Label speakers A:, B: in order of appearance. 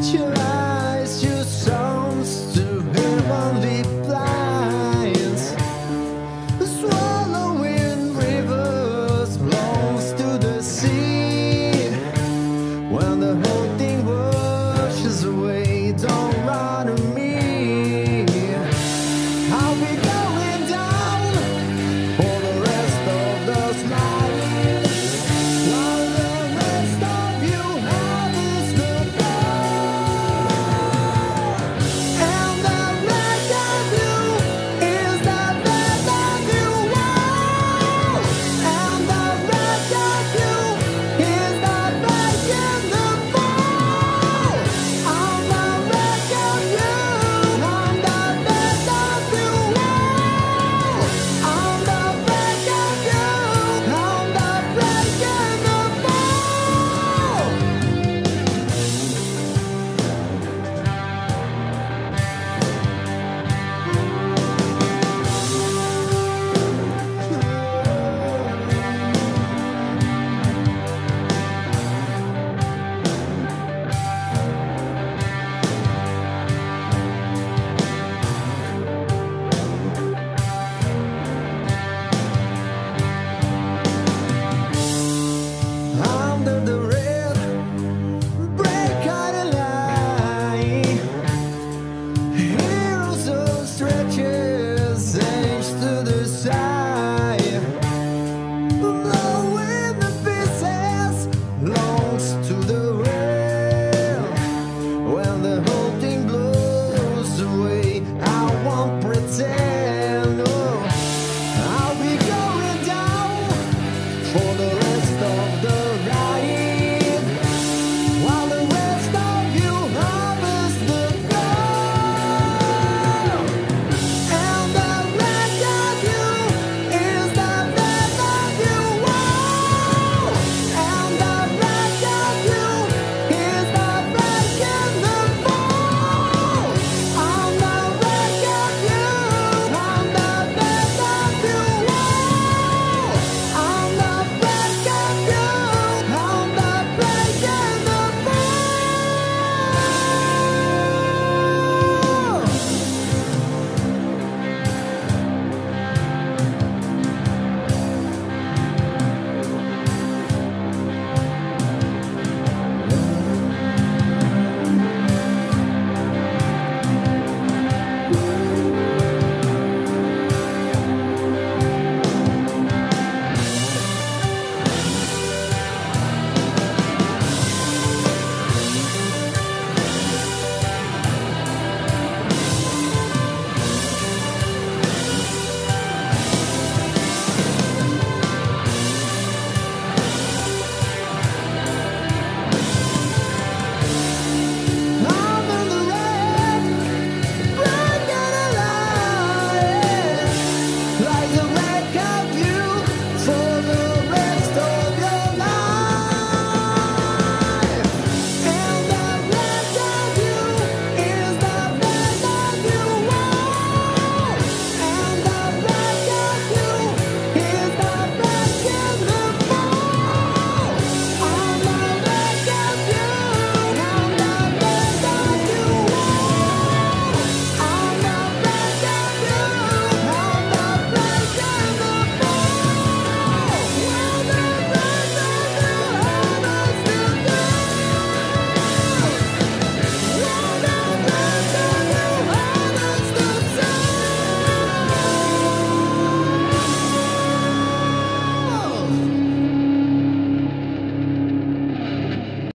A: Your Well, the